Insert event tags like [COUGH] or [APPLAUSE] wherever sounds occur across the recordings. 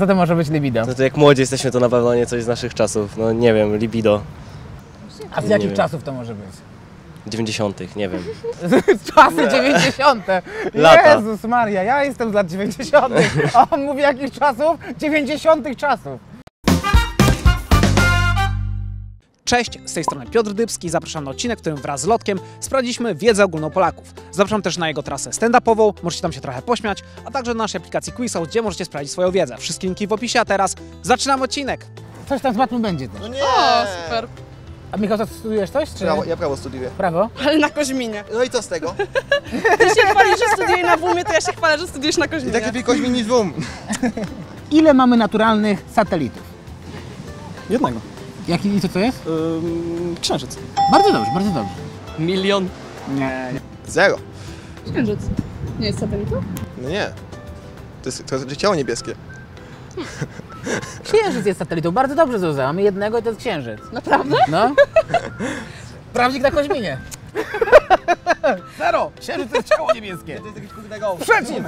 Co to może być libido? No to jak młodzi jesteśmy, to na pewno nie coś z naszych czasów. No nie wiem, libido. A z nie jakich wiem. czasów to może być? 90. nie wiem. [LAUGHS] Czasy 90. Lata. Jezus Maria, ja jestem z lat 90. A on mówi jakich czasów? 90. czasów. Cześć, z tej strony Piotr Dybski. Zapraszam na odcinek, w którym wraz z Lotkiem sprawdziliśmy wiedzę ogólną Polaków. Zapraszam też na jego trasę stand-upową, możecie tam się trochę pośmiać, a także na naszej aplikacji Quizhouse, gdzie możecie sprawdzić swoją wiedzę. Wszystkie linki w opisie, a teraz zaczynamy odcinek. Coś tam z matmy będzie też. No nie! O, super. A Michał, co studiujesz coś? Czy Prawo, ja prawo studiuję. prawo? Ale na Koźminie. No i co z tego? [LAUGHS] Ty się chwalisz, że studiuję na WUMie, to ja się chwalę, że studiujesz na I Koźminie. tak lepiej koźmi niż wum. [LAUGHS] Ile mamy naturalnych satelitów? Jednego. Jaki i co to jest? Ym, księżyc. Bardzo dobrze, bardzo dobrze. Milion. Nie, nie. Zero. Księżyc. Nie jest satelitą? No nie. To jest, to jest ciało niebieskie. Księżyc jest satelitą, bardzo dobrze Zuza. Mamy jednego i to jest księżyc. Naprawdę? No. Prawnik na Koźminie. Zero! Księżyc to jest ciało niebieskie. To jest jakiś kurde go. Przeciw!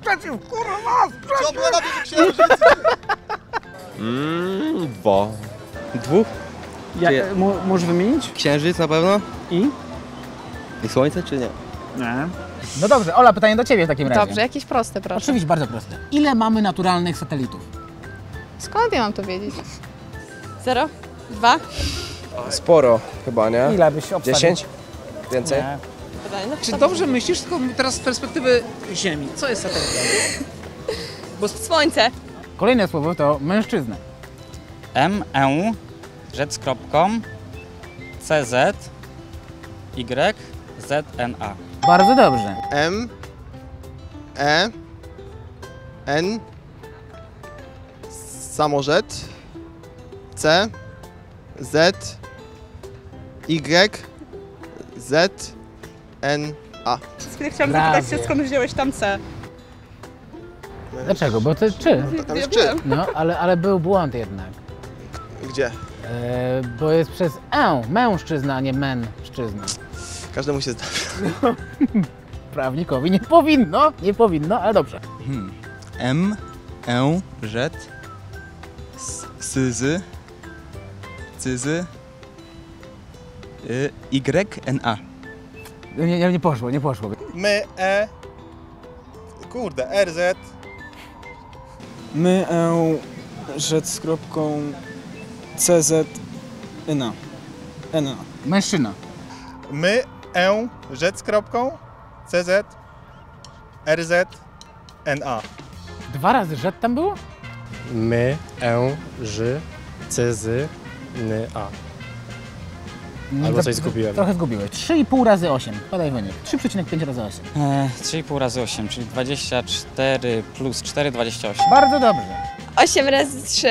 Przeciw, kurwa! Co było na bierze księżyc? Dwóch? Ja, Czy- e, możesz wymienić? Księżyc na pewno? I? I słońce czy nie? Nie. No dobrze, Ola, pytanie do Ciebie w takim razie. Dobrze, jakieś proste, proszę. Oczywiście, bardzo proste. Ile mamy naturalnych satelitów? Skąd ja mam to wiedzieć? Zero? Dwa? Sporo chyba, nie? Ile byś obstawił? 10? Więcej? Nie. Czy dobrze myślisz, tylko teraz z perspektywy Ziemi, co jest satelitą? Słońce. Kolejne słowo to mężczyzna. M, E, rzec z kropką, C, Z, Y, Z, N, A. Bardzo dobrze. M E N Samorzet C Z Y Z N A. Chciałam Brawo. zapytać się, skąd wziąłeś tam C. Dlaczego? Bo to czy? Tam jest czy? No, ale, ale był błąd jednak. Gdzie? E, bo jest przez E, mężczyzna, a nie mężczyzna. Każdemu się zdarza. [LAUGHS] Prawnikowi nie powinno, nie powinno, ale dobrze. M, E, rzet, S- syzy, cyzy, y, Y, N, A. Nie, nie, nie poszło, nie poszło. My, E, kurde, RZ, My, E, rzec z kropką CZ, NA. NA. Mężczyzna. my, E, z kropką, CZ, RZ, NA. Dwa razy rzet tam było? My, E, Ż, C, Z, N, A. Albo coś zgubiłem. Trochę zgubiłeś. 3,5 razy 8. Podaj wynik. 3,5 razy 8. E, 3,5 razy 8, czyli 24 plus 4, 28. Bardzo dobrze. 8 razy 3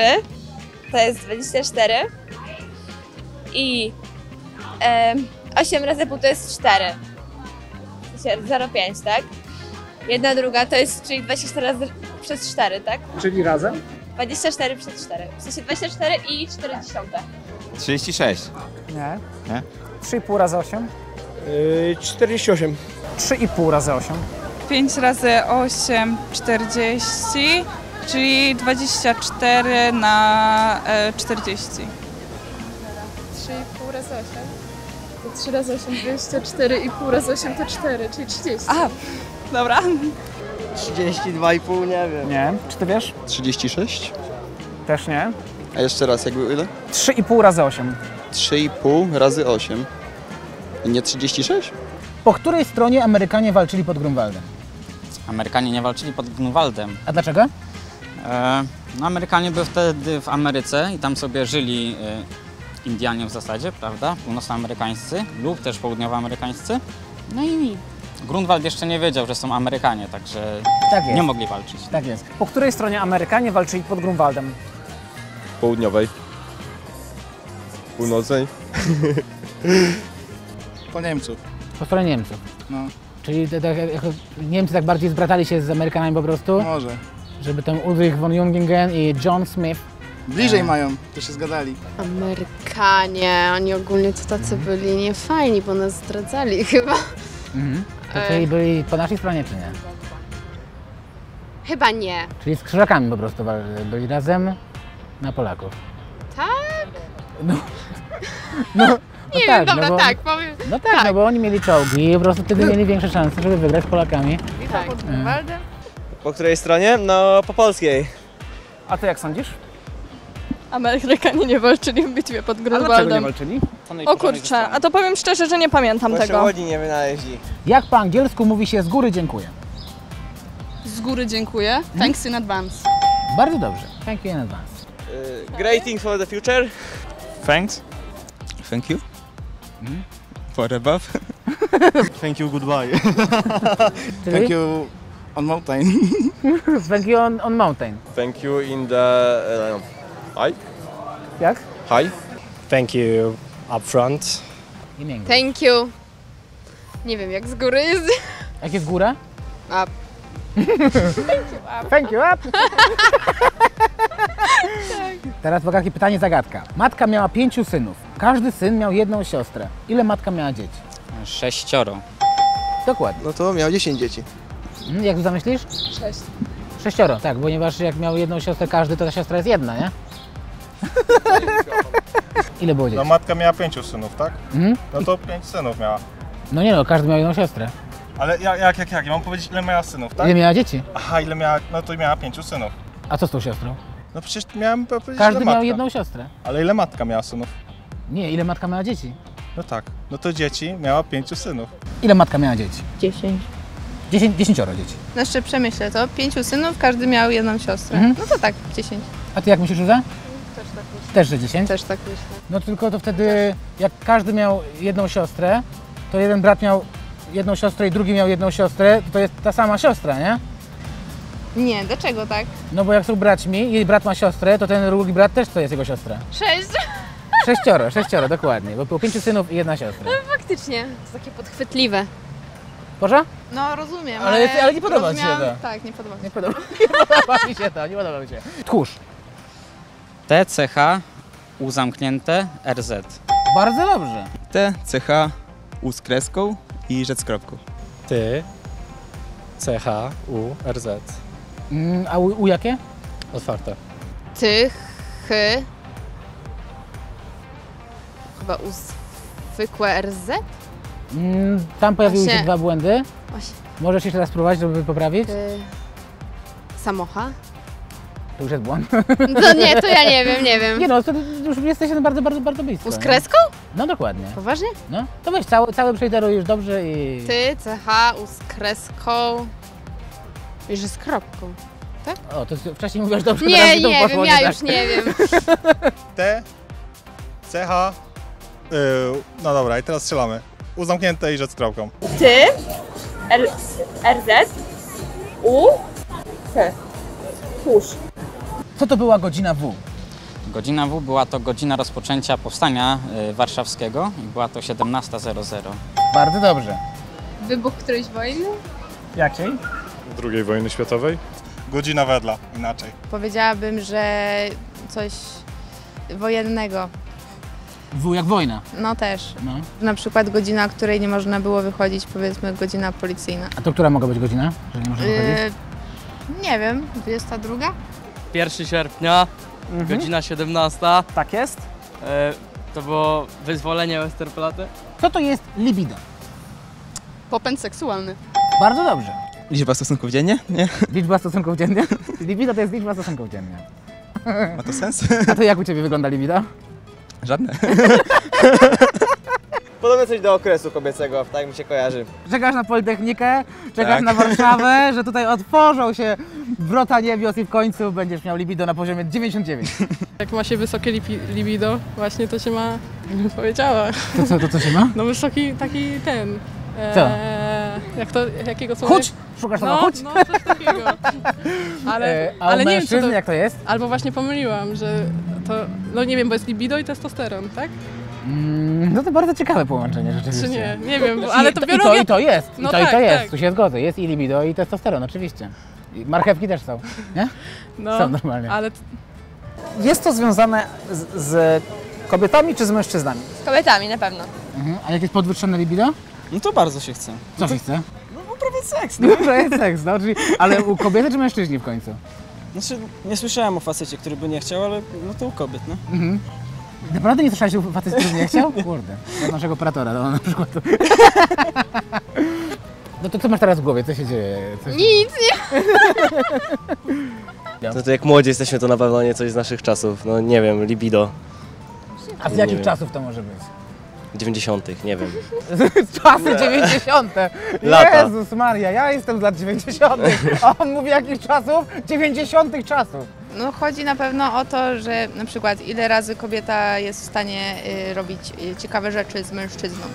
to jest 24 i em, 8 razy pół to jest 4. W sensie 0,5, tak? Jedna druga to jest, czyli 24 razy przez 4, tak? Czyli razem? 24 przez 4. W sensie 24 i 40. 36. Nie. Nie? 3,5 razy 8? 48. 3,5 razy 8. 5 razy 8, 40, czyli 24 na e, 40. 3,5 razy 8. To 3 razy 8, 24 i pół razy 8 to 4, czyli 30. A, dobra. 32,5, nie wiem. Nie. Czy ty wiesz? 36? Też nie. A jeszcze raz, jakby ile? 3,5 razy 8. 3,5 razy 8. Nie 36? Po której stronie Amerykanie walczyli pod Grunwaldem? Amerykanie nie walczyli pod Grunwaldem. A dlaczego? E, no, Amerykanie byli wtedy w Ameryce i tam sobie żyli e, Indianie w zasadzie, prawda? Północnoamerykańscy lub też południowoamerykańscy. No i Grunwald jeszcze nie wiedział, że są Amerykanie, także Tak nie mogli walczyć. Tak jest. Po której stronie Amerykanie walczyli pod Grunwaldem? Południowej. Północnej. [LAUGHS] Po Niemców. Po stronie Niemców. No. Czyli te, te, jako Niemcy tak bardziej zbratali się z Amerykanami po prostu, Może. Żeby ten Ulrich von Jungingen i John Smith Bliżej mają, to się zgadali. Amerykanie, oni ogólnie to tacy byli niefajni, bo nas zdradzali [LAUGHS] chyba. Mhm. To E. czyli byli po naszej stronie, czy nie? Chyba nie. Czyli z krzyżakami po prostu byli razem na Polaków. Tak? No, [LAUGHS] no, no Nie tak, wiem, dobra, no bo, tak, powiem. No tak, no bo oni mieli czołgi i po prostu wtedy mieli większe szanse, żeby wygrać z Polakami. Tak. Po której stronie? No, po polskiej. A ty jak sądzisz? Amerykanie nie walczyli w bitwie pod A dlaczego nie Grunwaldem. walczyli? O kurczę, a to powiem szczerze, że nie pamiętam Właśnie tego. nie wynaleźli. Jak po angielsku mówi się z góry dziękuję? Z góry dziękuję. Thanks in advance. Bardzo dobrze. Thank you in advance. Y, Great things for the future. Thanks. Thank you. For above. [LAUGHS] Thank you, goodbye. Thank you on mountain. [LAUGHS] thank you on, on mountain. Thank you in the... Uh, high? Jak? High? Thank you up front. Imię. Thank you. Nie wiem, jak z góry jest. Jak jest góra? Up. Thank you, up. Teraz uwaga, takie pytanie zagadka. Matka miała pięciu synów. Każdy syn miał jedną siostrę. Ile matka miała dzieci? Sześcioro. Dokładnie. No to miał 10 dzieci. Mhm, Jak ty zamyślisz? Sześć. Sześcioro, tak, ponieważ jak miał jedną siostrę każdy, to ta siostra jest jedna, nie? [LAUGHS] Ile było No dzieci? matka miała pięciu synów, tak? Mhm. No to pięć synów miała. No nie no, każdy miał jedną siostrę. Ale jak, jak, jak, jak? Ja mam powiedzieć ile miała synów, tak? Ile miała dzieci? Aha, ile miała, no to miała pięciu synów. A co z tą siostrą? No przecież miałem powiedzieć Każdy ile miał matka. jedną siostrę. Ale ile matka miała synów? Nie, ile matka miała dzieci? No tak. No to dzieci miała pięciu synów. Ile matka miała dzieci? Dziesięć. Dziesięć, dziesięcioro dzieci. No jeszcze przemyślę to. Pięciu synów, każdy miał jedną siostrę. Mhm. No to tak, dziesięć. A ty jak myślisz, Zuza? Też, że dziesięć? Też tak myślę. No tylko to wtedy, jak każdy miał jedną siostrę, to jeden brat miał jedną siostrę i drugi miał jedną siostrę, to to jest ta sama siostra, nie? Nie, dlaczego tak? No bo jak są braćmi i jej brat ma siostrę, to ten drugi brat też to jest jego siostra. Sześć. Sześcioro, sześcioro, dokładnie, bo było pięciu synów i jedna siostra. Faktycznie. To jest takie podchwytliwe. Proszę? No rozumiem, Ale- ale, ale nie podoba ci się to. Tak, nie podoba mi się. Nie podoba, [LAUGHS] nie podoba mi się to, nie podoba mi się. Tchórz. T, C, H, U zamknięte, RZ. Bardzo dobrze. T, CH, U z kreską i rzecz z kropką. Ty. CH, U, RZ. Mm, a u, u jakie? Otwarte. Ty, chy. Chyba u zwykłe RZ? Mm, tam pojawiły się dwa błędy. Właśnie. Możesz jeszcze raz spróbować, żeby poprawić? Ty. Samocha? To już jest błąd. No nie, to ja nie wiem, nie wiem. Nie no, to już jesteś bardzo, bardzo, bardzo blisko. U z nie? kreską? No dokładnie. Poważnie? No, to weź cały, cały przejderuj już dobrze i... Ty, CH, U z kreską. I że z kropką. O, to wcześniej mówisz dobrze, Nie, teraz nie poszło wiem, ja tak. już nie wiem. T, CH, yy, no dobra i teraz strzelamy. U zamknięte i rzecz z kropką. Ty, R, RZ, U, H. Tchórz. Co to była godzina W? Godzina W była to godzina rozpoczęcia powstania y, warszawskiego i była to 17.00. Bardzo dobrze. Wybuch którejś wojny? Jakiej? II wojny światowej? Godzina wedla, inaczej. Powiedziałabym, że coś wojennego. W jak wojna. No też. No. Na przykład godzina, której nie można było wychodzić, powiedzmy godzina policyjna. A to która mogła być godzina, że nie można wychodzić? Yy, nie wiem, 22? 1 sierpnia, godzina 17. Tak jest. E, to było wyzwolenie Westerplatte. Co to jest libido? Popęd seksualny. Bardzo dobrze. Liczba stosunków dziennie? Nie? Liczba stosunków dziennie? libido to jest liczba stosunków dziennie. Ma to sens? A to jak u Ciebie wygląda libido? Żadne. [LAUGHS] Podobne coś do okresu kobiecego, tak mi się kojarzy. Czekasz na Politechnikę, czekasz Tak. na Warszawę, [LAUGHS] że tutaj otworzą się wrota niebios i w końcu będziesz miał libido na poziomie 99. [LAUGHS] Jak ma się wysokie lipi- libido, właśnie to się ma, powiedziała, To co, to co się ma? no wysoki taki ten... e, Co? Jak to, jakiego słowa? Chuć! Szukasz słowa No, chuć? no coś takiego. [LAUGHS] Ale, E, a ale u nie wiem, mężczyzn to... jak to jest? Albo właśnie pomyliłam, że to, no nie wiem, bo jest libido i testosteron, tak? Mm, no to bardzo ciekawe połączenie rzeczywiście. Czy nie? Nie wiem, bo, ale to to, i, to, I to jest, No i to, i to tak, jest, tak. tu się zgodzę. Jest i libido, i testosteron, oczywiście. I marchewki też są, nie? No, Są normalnie. ale Jest to związane z, z kobietami czy z mężczyznami? Z kobietami na pewno. Mhm. A jak jest podwyższone libido? No to bardzo się chce. Co się chce? No poprawiać jest seks, No to jest seks, no, czyli, ale u kobiety czy mężczyźni w końcu? Znaczy, nie słyszałem o facecie, który by nie chciał, ale no to u kobiet, no. Mhm. Naprawdę nie słyszałeś o facecie, który nie chciał? [LAUGHS] Kurde, od naszego operatora, no na przykład. [LAUGHS] No to co masz teraz w głowie? Co się dzieje? Co się... Nic, nie. No to jak młodzi jesteśmy, to na pewno nie coś z naszych czasów. No nie wiem, libido. A z Nie jakich wiem. czasów to może być? 90. nie wiem. [LAUGHS] Czasy 90. Lata. Jezus Maria, ja jestem z lat 90. [LAUGHS] A on mówi jakich czasów? 90. czasów. No chodzi na pewno o to, że na przykład ile razy kobieta jest w stanie y, robić y, ciekawe rzeczy z mężczyzną.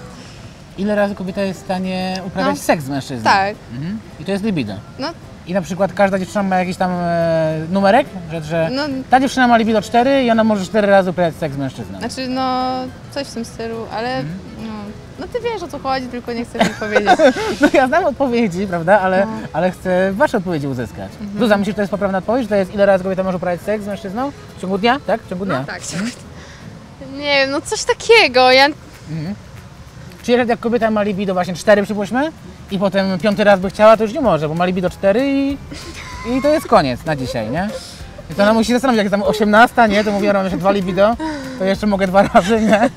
Ile razy kobieta jest w stanie uprawiać No. seks z mężczyzną? Tak. Mhm. I to jest libido. No. I na przykład każda dziewczyna ma jakiś tam e, numerek, że, że No, ta dziewczyna ma libido 4 i ona może 4 razy uprawiać seks z mężczyzną. znaczy no coś w tym stylu, ale Mhm. no, no ty wiesz o co chodzi, tylko nie chcesz mi powiedzieć. [LAUGHS] No ja znam odpowiedzi, prawda, ale, No. ale chcę wasze odpowiedzi uzyskać. Zuza, myślisz, że to jest poprawna odpowiedź? Że to jest ile razy kobieta może uprawiać seks z mężczyzną? W ciągu dnia? Tak? W ciągu dnia? Tak, Nie wiem, no coś takiego. Ja Mhm. Czyli jak kobieta ma libido właśnie 4 przypuśćmy i potem piąty raz by chciała, to już nie może, bo ma libido 4 i, i to jest koniec na dzisiaj, nie? I to ona musi zastanowić, jak jest tam 18, nie? To mówię, ja mam jeszcze dwa libido, to jeszcze mogę dwa razy, nie?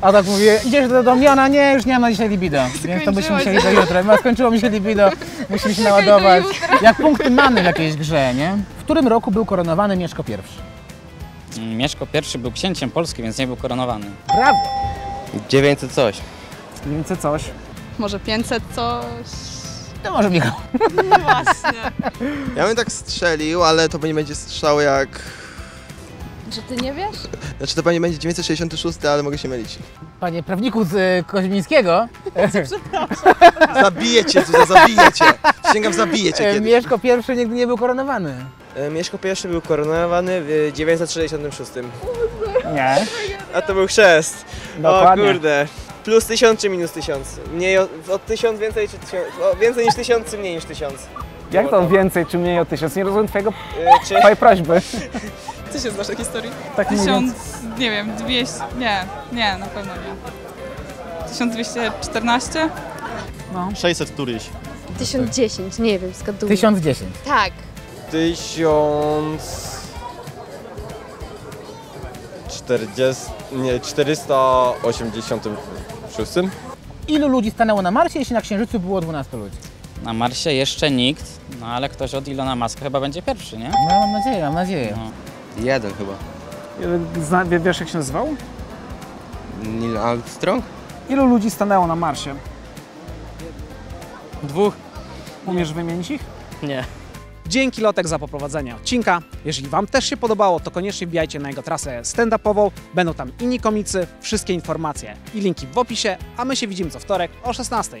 A tak mówię, idziesz do, do mnie, ona nie, już nie mam na dzisiaj libido, więc to byśmy musieli się. do jutra. No, skończyło mi się libido, musimy się naładować. Jak punkty mamy w jakiejś grze, nie? W którym roku był koronowany Mieszko I? Mieszko I był księciem Polski, więc nie był koronowany. Brawo! 900 coś. Więcej coś. Może 500 coś. To może Michał. No właśnie. Ja bym tak strzelił, ale to nie będzie strzał jak... Że ty nie wiesz? Znaczy to pewnie będzie 966, ale mogę się mylić. Panie prawniku z y, Koźmińskiego, Zabiję cię, Zuza, zabiję cię! Przysięgam, zabiję cię e, kiedyś. Mieszko I nigdy nie był koronowany. Mieszko I był koronowany w 966. Nie. A to był chrzest. Dokładnie. O kurde. Plus 1000 czy minus 1000? Mniej o, od 1000 więcej czy 1000? O, więcej niż 1000 czy mniej niż 1000? Jak to więcej czy mniej o tysiąc? Nie rozumiem twojego, Yy, czy... twojej prośby. [LAUGHS] Ty się znasz takiej historii? Tak mówiąc. Tysiąc, nie wiem, 200, nie, nie, na pewno nie. 1214? 600 któryś. 1010, nie wiem, zgaduję. 1010. Tak. 1000... 40... nie, 486? Ilu ludzi stanęło na Marsie, jeśli na Księżycu było 12 ludzi? Na Marsie jeszcze nikt, no ale ktoś od Ilona Maska chyba będzie pierwszy, nie? No mam nadzieję, mam nadzieję. No. Jeden chyba. Zna, wie- wiesz jak się nazywał? Neil Armstrong? Ilu ludzi stanęło na Marsie? Dwóch? Umiesz wymienić ich? Nie. Dzięki Lotek za poprowadzenie odcinka. Jeżeli Wam też się podobało, to koniecznie wbijajcie na jego trasę stand-upową. Będą tam inni komicy, wszystkie informacje i linki w opisie, a my się widzimy co wtorek o 16.